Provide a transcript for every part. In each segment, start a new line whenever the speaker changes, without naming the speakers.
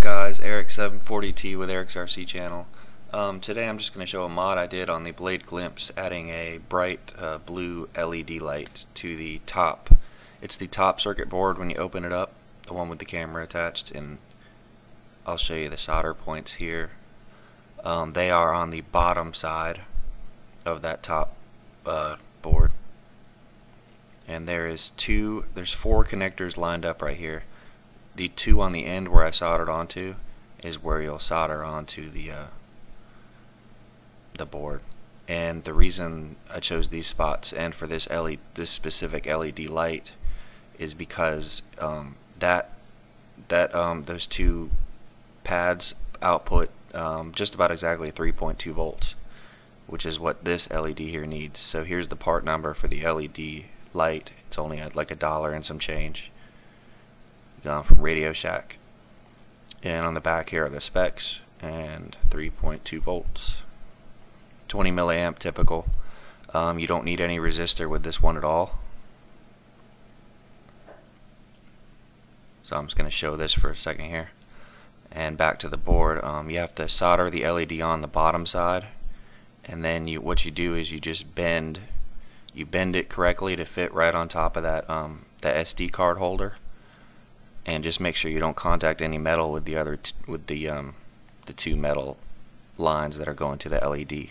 guys, Erik740T with Erik's RC channel. Um, today I'm just going to show a mod I did on the Blade Glimpse adding a bright uh, blue LED light to the top. It's the top circuit board when you open it up, the one with the camera attached, and I'll show you the solder points here. Um, they are on the bottom side of that top uh, board. And there is two, there's four connectors lined up right here the two on the end where I soldered onto is where you'll solder onto the uh, the board. And the reason I chose these spots and for this LED this specific LED light is because um, that that um, those two pads output um, just about exactly 3.2 volts which is what this LED here needs. So here's the part number for the LED light. It's only like a dollar and some change gone from Radio Shack. And on the back here are the specs and 3.2 volts. 20 milliamp typical. Um, you don't need any resistor with this one at all. So I'm just going to show this for a second here. And back to the board, um, you have to solder the LED on the bottom side and then you what you do is you just bend you bend it correctly to fit right on top of that um, the SD card holder and just make sure you don't contact any metal with the other with the um, the two metal lines that are going to the LED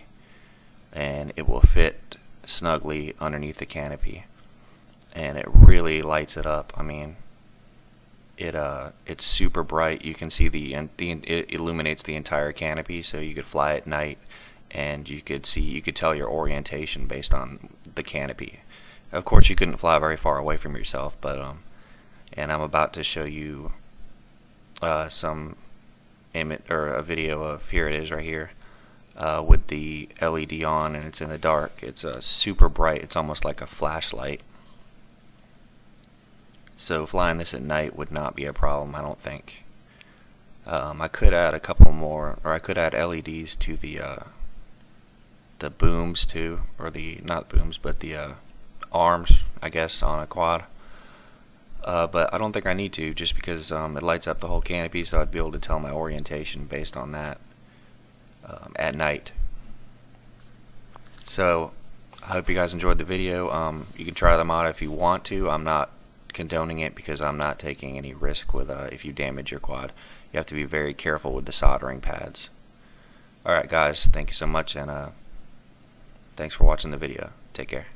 and it will fit snugly underneath the canopy. And it really lights it up. I mean it uh it's super bright. You can see the, and the it illuminates the entire canopy so you could fly at night and you could see you could tell your orientation based on the canopy. Of course you couldn't fly very far away from yourself but um and I'm about to show you uh, some image or a video of here it is right here uh, with the LED on and it's in the dark. It's uh, super bright it's almost like a flashlight. So flying this at night would not be a problem I don't think. Um, I could add a couple more or I could add LEDs to the uh, the booms too or the not booms but the uh, arms I guess on a quad uh, but I don't think I need to just because um, it lights up the whole canopy so I'd be able to tell my orientation based on that um, at night. So I hope you guys enjoyed the video. Um, you can try them out if you want to. I'm not condoning it because I'm not taking any risk with uh, if you damage your quad. You have to be very careful with the soldering pads. Alright guys, thank you so much and uh, thanks for watching the video. Take care.